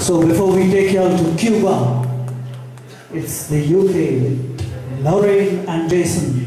So before we take you all to Cuba, it's the UK with Lorraine and Jason.